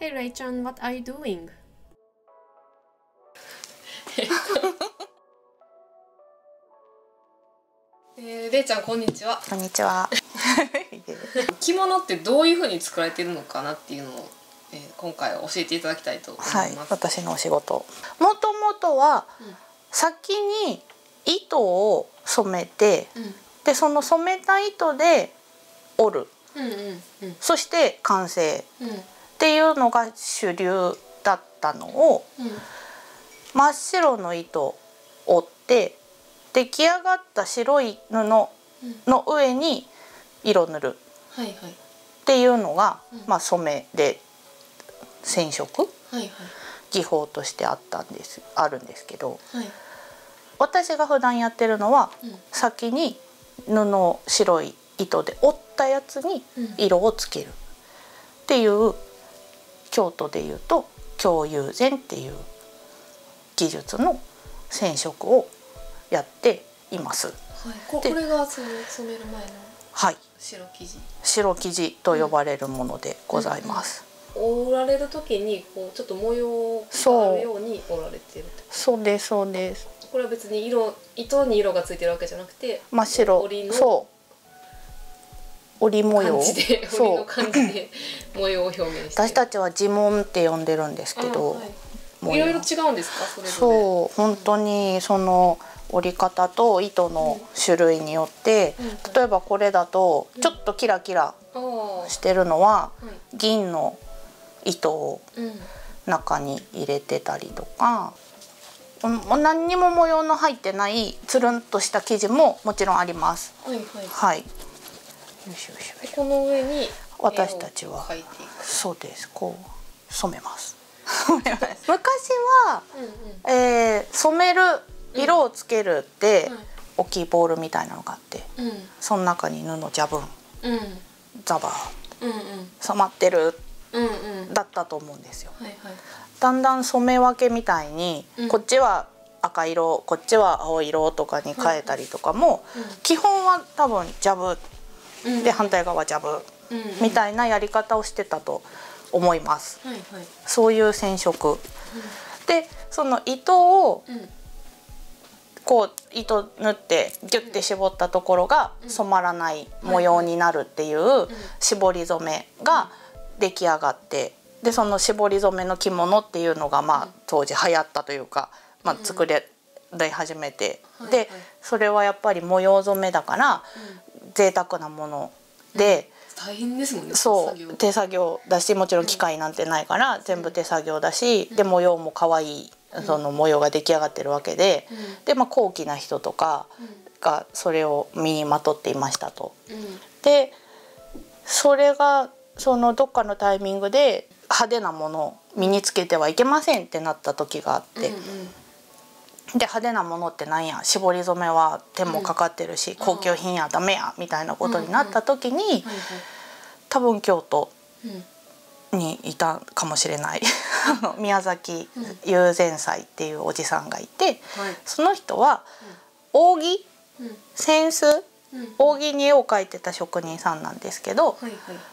Hey Ray-chan, what are you doing? えー、れいちゃんこんにちはこんにちは。着物ってどういう風に作られてるのかなっていうのを、えー、今回は教えていただきたいと思います、はい、私のお仕事。もともとはうん。先に糸を染めて、うん。でその染めた糸で織る、うんうんうん。そして完成。うんっていうのが主流だったのをうん真っ白の糸を織って出来上がった白い布の上に色塗る。っていうのが、うん。まあ、染めで染色？技法としてあったんです。あるんですけど。はい。私が普段やってるのはうん。先に布を白い糸で織ったやつにうん。色をつける。っていう京都でいうと京友禅っていう技術の染色をやっています。はい。これがその染める前のはい、白生地。白生地と呼ばれるものでございます。織られる時にこうちょっと模様がそうあるように織られてるそうですそうです。これは別に色糸に色がついてるわけじゃなくて真っ白。そう織り模様。そう。の感じで模様を表現私たちは地紋って呼んでるんですけど、あはい。ろいろ違うんですか？それそう。本当にその織り方と糸の種類によって、うん。例えばこれだとちょっとキラキラしてるのははい。銀の糸をうん。中に入れてたりとか、何にも模様の入ってないつるんとした生地ももちろんあります。はいはい。はい。この上に私たちはそうです。こう染めます。昔は、うんうん。えー染める色をつけるって、はい大きいボールみたいなのがあって、うん。その中に布ジャブンうん。ザバーうんうん。染まってるうんうん。だったと思うんですよ。はいはい。だんだん染め分けみたいに、うん。こっちは赤色こっちは青色とかに変えたりとかも、うん。基本は多分ジャブうんで反対側ジャブ。みたいなやり方をしてたと思います。はいはい。そういう染色。でその糸をうん。こう糸縫ってギュッて絞ったところが染まらない模様になるっていう絞り染めが出来上がってでその絞り染めの着物っていうのがまあ当時流行ったというか、まあ、作れ始めて。はいでそれはやっぱり模様染めだから贅沢なもので。大変ですもんねそう手作業。だしもちろん機械なんてないから全部手作業だしで模様も可愛いその模様が出来上がってるわけでうん。でまあ高貴な人とかがそれを身にまとっていましたと。うん。でそれがそのどっかのタイミングで派手なものを身につけてはいけませんってなった時があって、うんうんで派手なものってなんや絞り染めは手もかかってるし、高級品やダメやみたいなことになった時に、多分京都うん。にいたかもしれない。宮崎友禅斎っていうおじさんがいてはい。その人は扇うん。扇子うん。扇に絵を描いてた職人さんなんですけど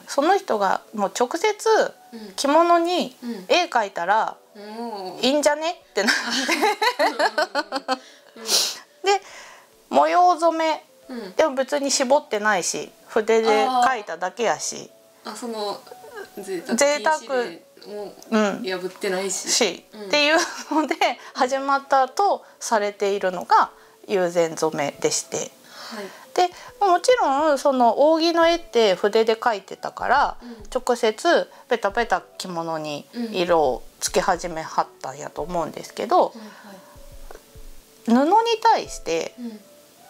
その人がもう直接うん。着物にうん。絵描いたらいいんじゃね？ってなって。で模様染め。うん。うんでも別に絞ってないし筆で描いただけやし。あその贅沢もうん。破ってないし。し、うん。っていうので始まったとされているのが友禅染めでして。はいでもちろんその扇の絵って筆で描いてたから、うん。直接ペタペタ着物に色をつけ始めはったんやと思うんですけど、はいはい。布に対してうん。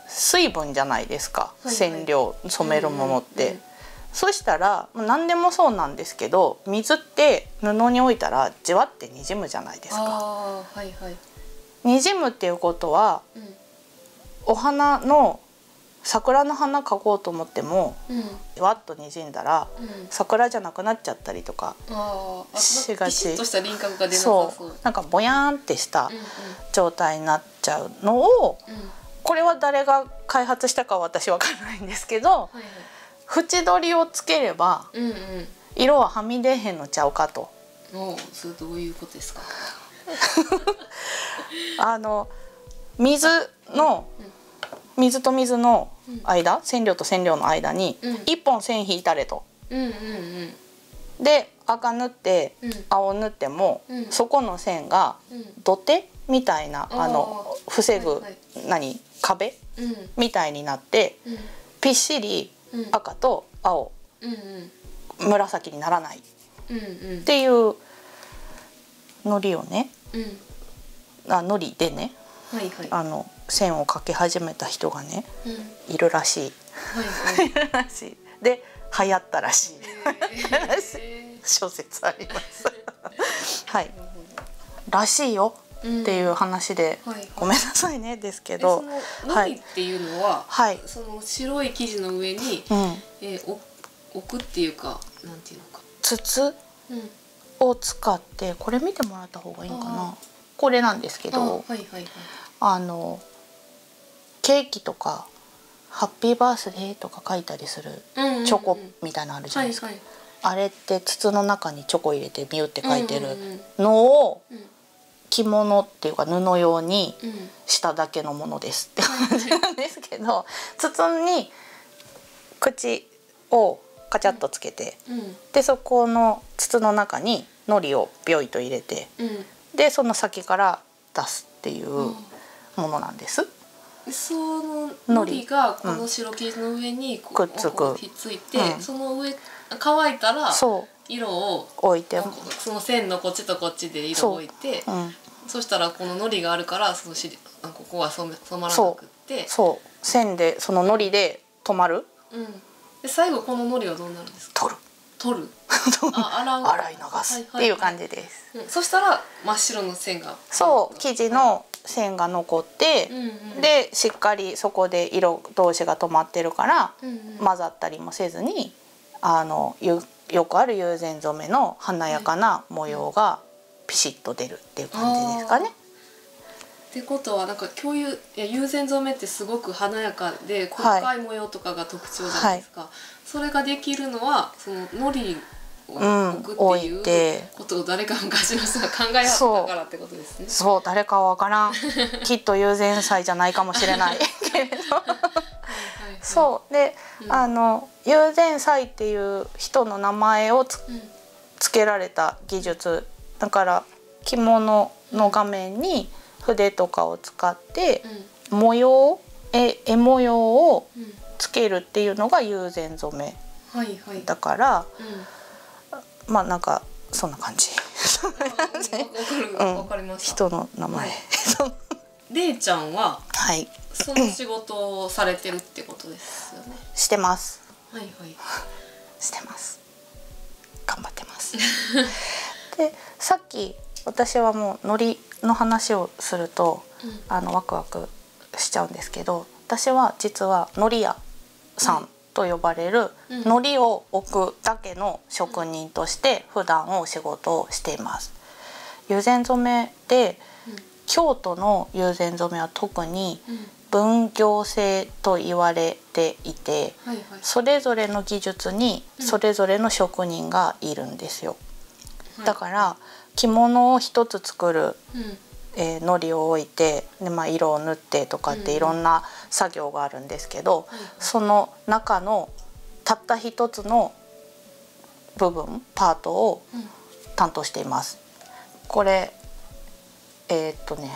水分じゃないですか、はいはい。染料染めるものって。うんうんそしたらまあ何でもそうなんですけど水って布に置いたらじわってにじむじゃないですか。ああはいはい。にじむっていうことはうん。お花の桜の花描こうと思ってもうん。じわっとにじんだらうん。桜じゃなくなっちゃったりとかしがち。ピシッとした輪郭が出なさそそう。うなんかぼやーんってしたうん。うん状態になっちゃうのをうん。これは誰が開発したかは私わからないんですけどはいはい。縁取りをつければうんうん。色ははみ出へんのちゃうかと。おうそれどういうことですか？あの水の水と水の間染料と染料の間にうん。一本線引いたれと。うんうんうん。で赤塗ってうん。青塗っても、うん。そこの線がうん。土手みたいなあの防ぐ、何壁うん。みたいになってうん。ぴっしりうん。赤と青紫にならない。っていうのりをねうん。あのりでねあの線を描き始めた人がねうん。はいいるらしい。はいいるらしい。で流行ったらしい。え小説あります。はい。らしいよーっていう話で、はいはい。ごめんなさいね。ですけえどそののりっていうのは、はい。その白い生地の上に、うん、えー、お置くっていうかなんていうのか、筒うん、を使ってこれ見てもらった方がいいかあなこれなんですけあどはいはいはい。あのケーキとか「ハッピーバースデー」とか書いたりするチョコみたいなのあるじゃないですか、あれって筒の中にチョコ入れてビュって書いてるのをうん。着物っていうか布用にうん。しただけのものですって感じなんですけど筒に口をカチャッとつけてうん。でそこの筒の中に海苔をビョイと入れてうん。でその先から出すっていううんものなんです。そののりがこの白生地の上にこうくっつく。ひっついて、うん。その上乾いたら色を置いて、その線のこっちとこっちで色を置いてう。ん、そしたらこののりがあるからそのしあここは染め染まらなくって。そう。線でその海苔で止まる。うん、で最後こののりはどうなるんですか？取る。取る。あ洗う。洗い流すっていう感じです。じ、うん。そしたら真っ白の線が。そう。生地の線が残って、うんうん。でしっかりそこで色同士が止まってるから、うんうん。混ざったりもせずにあのよよくある友禅染めの華やかな模様がピシッと出るっていう感じですかね。ってことはなんか共有いや友禅染めってすごく華やかではい。細かい模様とかが特徴じゃないですか、それができるのはそののり置くって置いいうてことを誰か昔の人が考えはったからってことですね。そう誰かは分からん。きっと友禅祭じゃないかもしれないけれど。はいそう。で、うん。あの友禅祭っていう人の名前をつうん。つけられた技術。だから着物の画面に筆とかを使って模様絵絵模様をうん。うんつけるっていうのが友禅染め。はいはい。まあなんかそんな感じ。あわかりました。人の名前。れいちゃんははい。その仕事をされてるってことですよね。してます。はいはい。してます。頑張ってます。でさっき私はもう海苔の話をするとうん。あのワクワクしちゃうんですけど私は実は海苔屋さんと呼ばれるうん。海苔を置くだけの職人として普段お仕事をしています。友禅染めで京都の友禅染めは特に分業制と言われていて。それぞれの技術にうん。それぞれの職人がいるんですよ。はい。だから着物を一つ作るうんえー、糊を置いてで、まあ、色を塗ってとかっうん。ていろんな作業があるんですけど、はいその中のたった一つの部分パートをうん。担当しています。これえーっとね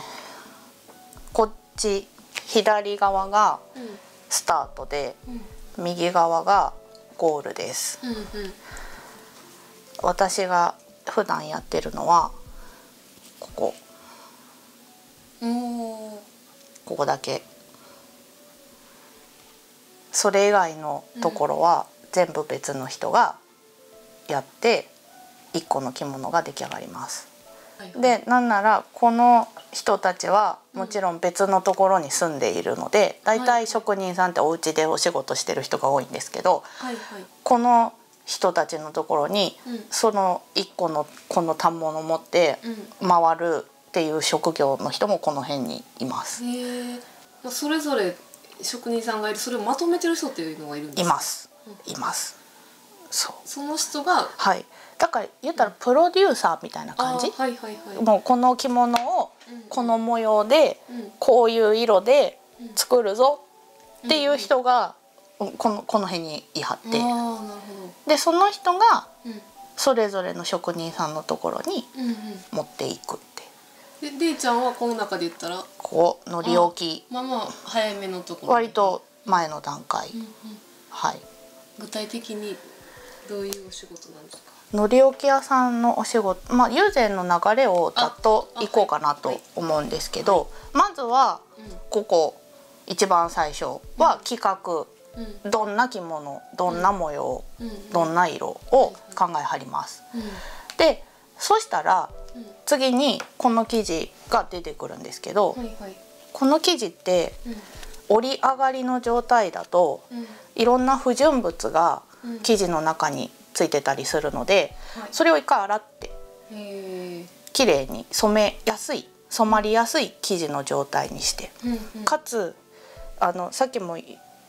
こっち左側がうん。スタートでうん。右側がゴールです。うんうん。私が普段やってるのはここここだけ。それ以外のところは全部別の人がやって一個の着物が出来上がります。でなんならこの人たちはもちろん別のところに住んでいるので大体職人さんってお家でお仕事してる人が多いんですけどはいはい。この人たちのところにうん。その一個のこの反物を持ってうん。回るっていう職業の人もこの辺にいます。それぞれ職人さんがいる。それをまとめてる人っていうのがいるんですか？います。います。そう。その人がはい。だから言ったらプロデューサーみたいな感じ、あはいはいはい。もうこの着物をうん。この模様でうん。こういう色でうん。作るぞっていう人がうんこのこの辺にいはって。でその人がそれぞれの職人さんのところにうん持っていく。っでれいちゃんはこの中で言ったら？こうのり置き。まあまあ早めのところ。割と前の段階。うんうん。はい。具体的にどういうお仕事なんですか？のり置き屋さんのお仕事まあ友禅の流れをざっといこうかなと思うんですけどまずはここ一番最初は企画。うん。うんどんな着物どんな模様うんどんな色を考えはります。うん。でそしたらうん。次にこの生地が出てくるんですけどはいはい。この生地ってうん。折り上がりの状態だとうん。いろんな不純物がうん。生地の中についてたりするのではい。それを一回洗って綺麗に染めやすい染まりやすい生地の状態にして。うんうん。かつあのさっきも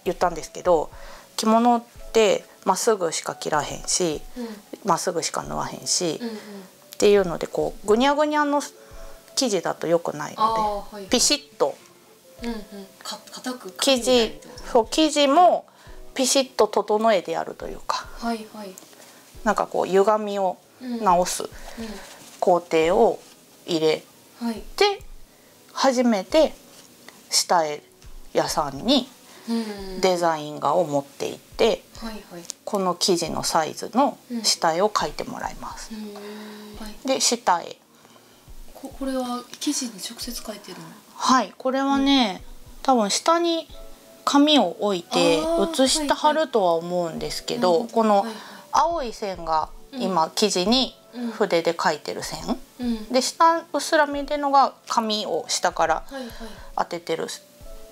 言ったんですけど着物ってまっすぐしか着らへんしうん。まっすぐしか縫わへんし、うんうんっていうのでこうぐにゃぐにゃの生地だと良くないあのであはいピシッと。うんうん。く生地そう生地もピシッと整えてやるというかはいはい。なんかこう歪みをうん。直すう工程を入れて初めて下絵屋さんにうんデザイン画を持って行ってはいはい。この生地のサイズの下絵を描いてもらいます。うん。はいで下絵ここれは生地に直接書いてるの？はいこれはね、多分下に紙を置いて写してはるとは思うんですけど、はいはい。このはいはい。青い線が今生地にうん。筆で描いてる線、うん。で下うっすら見えてるのが紙を下からはいはい。当ててる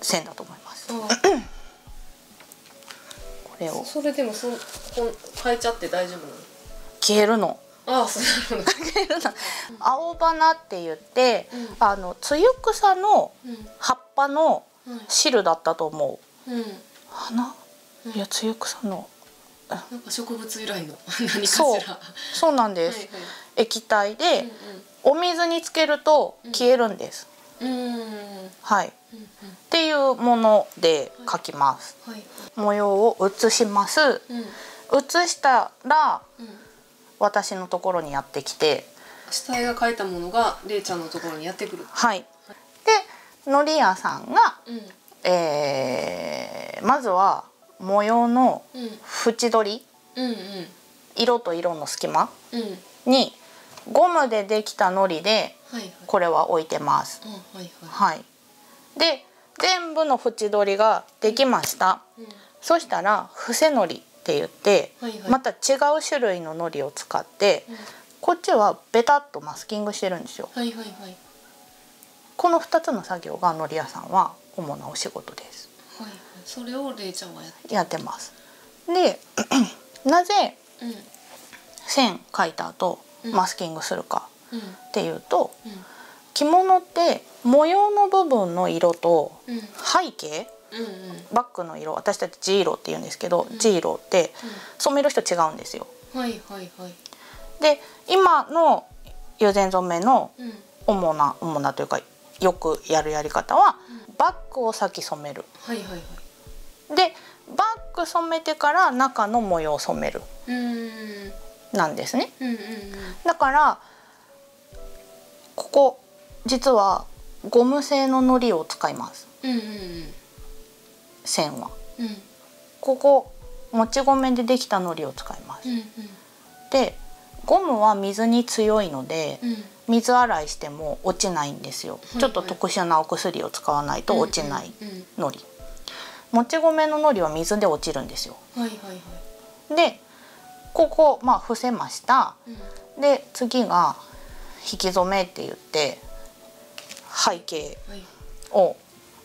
線だと思います。あこれを。あそれでもそこ変えちゃって大丈夫なの？消えるの。ああそうなるの。青花って言って、うん。あのツユクサのうん。葉っぱのはい汁だったと思う。うん。花？いやツユクサのなんか植物由来の 何かそうはそうなんです。い液体で、はいお水につけると消えるんです。うん。うんうんうん。はい。っうんていうもので描きます。はい。模様を写します。うん。写したらうん私のところにやってきて、下絵が描いたものがれいちゃんのところにやってくる。はい。で、のり屋さんが、うん。えーまずは模様のうん。縁取り、うんうん。色と色の隙間にゴムでできたのりではいこれは置いてます。うんはいはい。はい。で、全部の縁取りができました。うん。そしたら伏せのりって言って、はいはい。また違う種類ののりを使って、うん。こっちはベタっとマスキングしてるんですよ。はいはいはい。この2つの作業がのり屋さんは主なお仕事です。はいはい。それをれいちゃんはやってます。で、なぜうん。線描いた後うん。マスキングするかうん。っていうと、うん。着物って模様の部分の色とうん。背景バックの色私たちジーロって言うんですけど、うん。ジーロって染める人違うんですよ。はいはいはいで今の友禅染めのうん。主な主なというかよくやるやり方は、バックを先染める。はいはいはい。でバック染めてから中の模様を染める。うーんなんですね。うんうん。だからここ実はゴム製の糊を使います。うんうんうん線は。うん。うんここもち米でできた糊を使います。うんでゴムは水に強いので、うん。うん水洗いしても落ちないんですよ、いちょっと特殊なお薬を使わないと落ちないうんうんのり、もち米ののりは水で落ちるんですよ。はいはいはい。でここまあ伏せました。うん。で次が引き染めって言って背景はい。を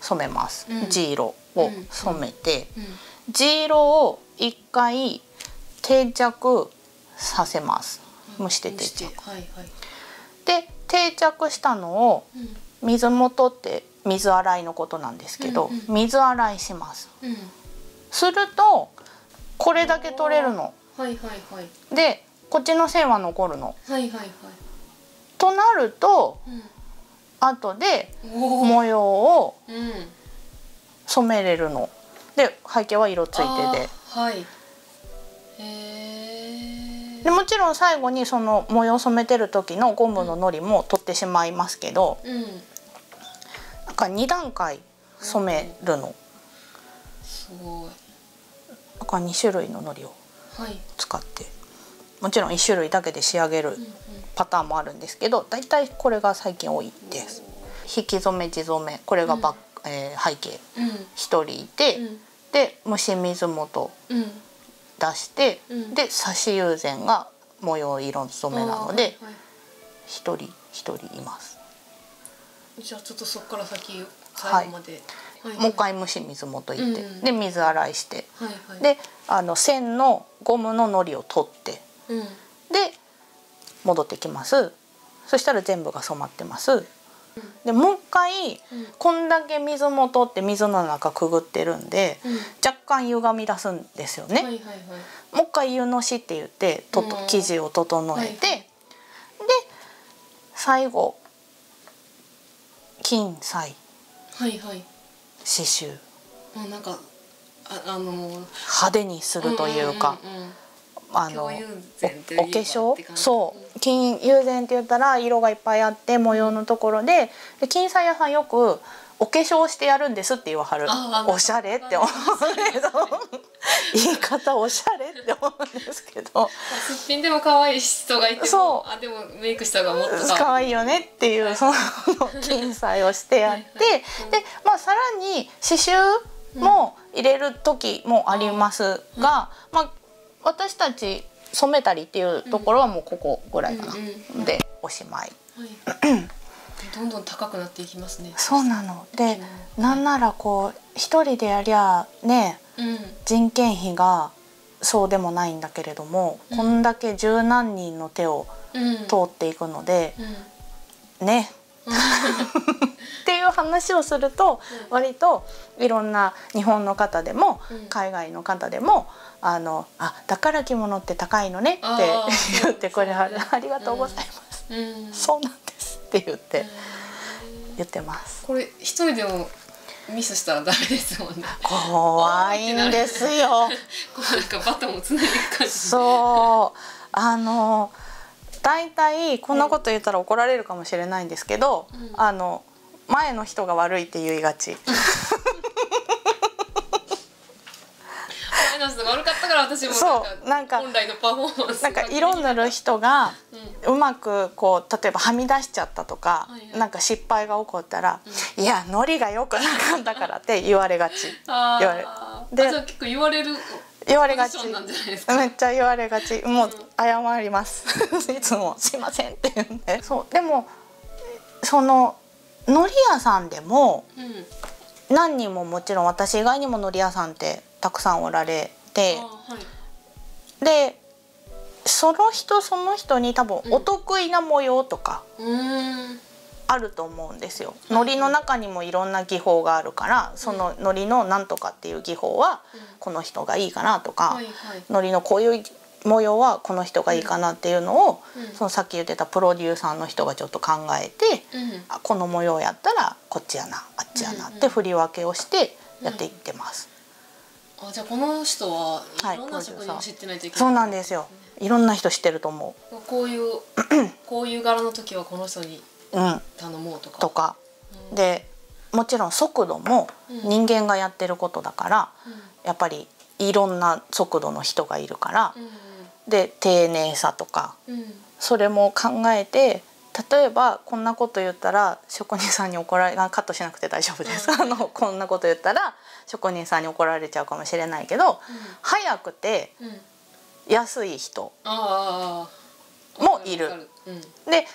染めます、うん。地色を染めて、うん。地色を一回定着させます。蒸して定着。はいはい。で定着したのをうん。水元って水洗いのことなんですけど、うんうん。水洗いします。うん。するとこれだけ取れるの。はいはいはい。でこっちの線は残るの。はいはいはい。となるとうん後で模様をうん。染めれるの。で背景は色ついてで。はい。でもちろん最後にその模様を染めてる時のゴムの糊も取ってしまいますけど、うん。なんか2段階染めるの。すごい。だから2種類の糊をはい。使ってもちろん1種類だけで仕上げるうんうんパターンもあるんですけどだいたいこれが最近多いです。引き染め地染めこれがバッ、えー背景うん。1人いて、うん。で虫水元うん。出して、うん。で差し友禅が模様色染めなのであーはいはい。一人一人います。じゃあちょっとそこから先はい最後まで、はい。もう一回虫水元行って、うんうん。で水洗いしてはいはい。であの線のゴムの糊を取ってうん。で戻ってきます。そしたら全部が染まってます。でもう一回うん。こんだけ水元って水の中くぐってるんでうん。若干歪み出すんですよね、はいはいはい。もう一回湯のしって言ってととうん。生地を整えて、はいはい。で最後金彩はいはい。刺繍。もうなんかああのー。派手にするというか、んんうんあの共有前といえばお化粧？そう。金友禅って言ったら色がいっぱいあって模様のところで。で金彩屋さんよくお化粧してやるんですって言わはる。おしゃれって思う。んけど言い方おしゃれって思うんですけど。すっぴんでも可愛い人がいてもそう。あでもメイクした方がもっと可愛い。よねっていうその金彩をしてやって。でまあさらに刺繍も入れる時もありますが、まあ私たち染めたりっていうところはもうここぐらいかな、うんうんでおしまい。はい。どんどん高くなっていきますね。そうなの。でうん。なんならこう一人でやりゃねうん。人件費がそうでもないんだけれども、うん。こんだけ十何人の手をうん。通っていくので、うん。ね っていう話をするとうん。割といろんな日本の方でもうん。海外の方でもあのあだから着物って高いのねって言ってくれはありがとうございます、うん。そうなんですって言って言ってます。これ一人でもミスしたらダメですもんね。怖いんですよ。こうなんかバトンをつないでいく感じ。そう。あの大体こんなこと言ったら怒られるかもしれないんですけど、うん。あの前の人が悪いって言いがち。前の人が悪かったから私もそうなんか本来のパフォーマンスなんか色塗る人がううまくこう例えばはみ出しちゃったとか、はいはい。なんか失敗が起こったら「いやのりが良くなかったから」って言われがち。言われあで結構言われる言われがち。めっちゃ言われがち。もう謝ります。いつも「すいません」って言うんで。そう。でもそののり屋さんでもうん。何人ももちろん私以外にものり屋さんってたくさんおられてはい。でその人その人に多分うん。お得意な模様とかうーんあると思うんですよ。のりの中にもいろんな技法があるからそののりのなんとかっていう技法はうん。この人がいいかなとかのりのこういう模様はこの人がいいかなっていうのをうん。そのさっき言ってたプロデューサーの人がちょっと考えてこの模様やったらこっちやなあっちやなって振り分けをしてやっていってます。あじゃあこの人ははいいろんな職人を知ってないといけない、そうなんですよ。いろんな人知ってると思こういう こういう柄の時はこの人にう。うん、頼もうとか。とかうんでもちろん速度もうん。人間がやってることだからやっぱりいろんな速度の人がいるからうんで丁寧さとかそれも考えて例えばこんなこと言ったら職人さんに怒られあカットしなくて大丈夫です、うん。あのこんなこと言ったら職人さんに怒られちゃうかもしれないけど早くて安い人もいる。で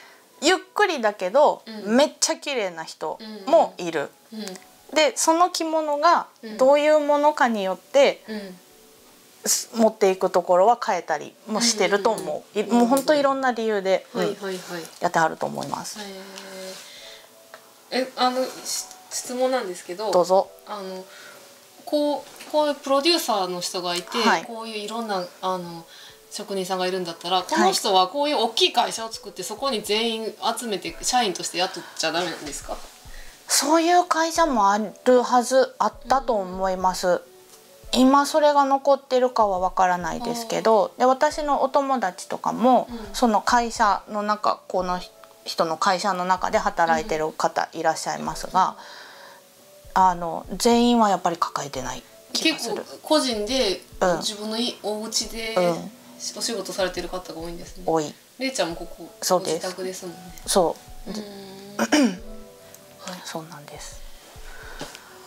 ゆっくりだけど、うん。めっちゃ綺麗な人もいる。うん。でその着物がうん。どういうものかによって持っていくところは変えたりもしてると思う、いもう本当いろんな理由で、やってはると思います。えあのし質問なんですけどどうぞ。あのこうこういうプロデューサーの人がいて、はい。こういういろんなあの職人さんがいるんだったらこの人はこういう大きい会社を作ってそこに全員集めて社員として雇っちゃダメなんですか？そういう会社もあるはずあったと思います。今それが残ってるかはわからないですけどで私のお友達とかも、うん。その会社の中この人の会社の中で働いてる方いらっしゃいますが、あの全員はやっぱり抱えてない気が結構。個人でうん。自分のいお家でうんお仕事されてる方が多いんですね。多いれいちゃんもここそうですご自宅ですもんね。そうはいそうなんです。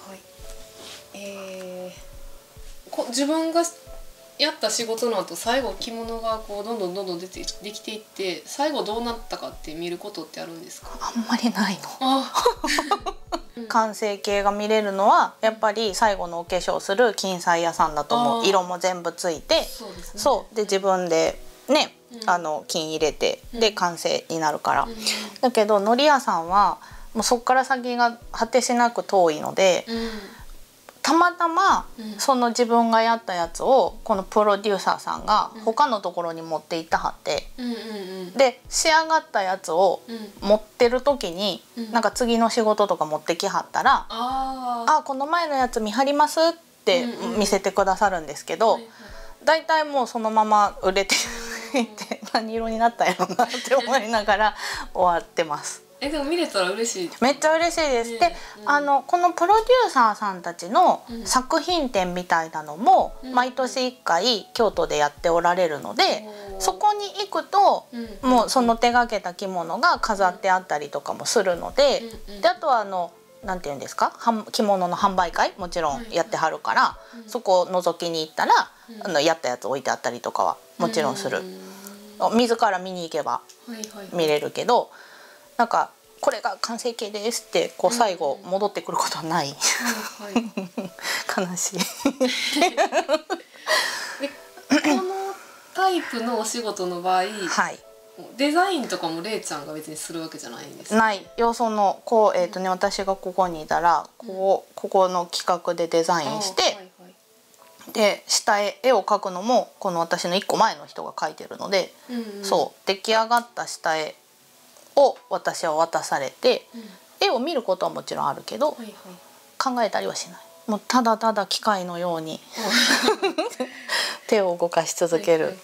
はい。えー、こ自分がやった仕事の後最後着物がこうどんどんどんどん出てできていって最後どうなったかって見ることってあるんですか？あんまりないの。あ、完成形が見れるのはやっぱり最後のお化粧する金彩屋さんだと思う色も全部ついてそうですね。そうで自分でね、うんあの金入れてうんで完成になるから、うん。だけどのり屋さんはもうそこから先が果てしなく遠いのでうん。たまたまうんその自分がやったやつをこのプロデューサーさんがうん他のところに持って行ったはって。で仕上がったやつをうん。持ってる時にうんなんか次の仕事とか持ってきはったらああ。あこの前のやつ見張りますって見せてくださるんですけど、はいはいだいたいもうそのまま売れていって何色になったんやろなって思いながら終わってます。えでも見れたら嬉しい。めっちゃ嬉しいです。ねで、うん。あのこのプロデューサーさんたちのうん。作品展みたいなのもうん。毎年1回京都でやっておられるので、おーそこに行くとうん。もうその手がけた着物が飾ってあったりとかもするので、うんうん。であとはあのなんて言うんですか？販着物の販売会もちろんやってはるから、うん。そこを覗きに行ったら、うん。あのやったやつ置いてあったりとかはもちろんする、うん。自ら見に行けばはいはい。見れるけどなんかこれが完成形ですってこう最後うん戻ってくることはない。悲しい。でこのタイプのお仕事の場合、はい。デザインとかもれいちゃんが別にするわけじゃないんですない。よそのこうえっ、とね私がここにいたらこうここの企画でデザインして、あはいはい。で下絵絵を描くのもこの私の一個前の人が描いてるので、うんうん。そう出来上がった下絵を私は渡されてうん。絵を見ることはもちろんあるけどはいはい。考えたりはしない。もうただただ機械のように 手を動かし続ける。はい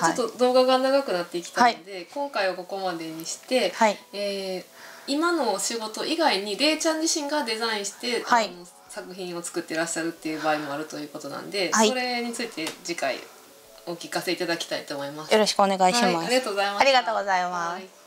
はい。でちょっと動画が長くなってきたので、今回はここまでにして、はい。えー今のお仕事以外にれいちゃん自身がデザインして、はい。あの作品を作ってらっしゃるっていう場合もあるということなんで、はい。それについて次回お聞かせいただきたいと思います。よろしくお願いします、はいありがとうございました。ありがとうございます。はい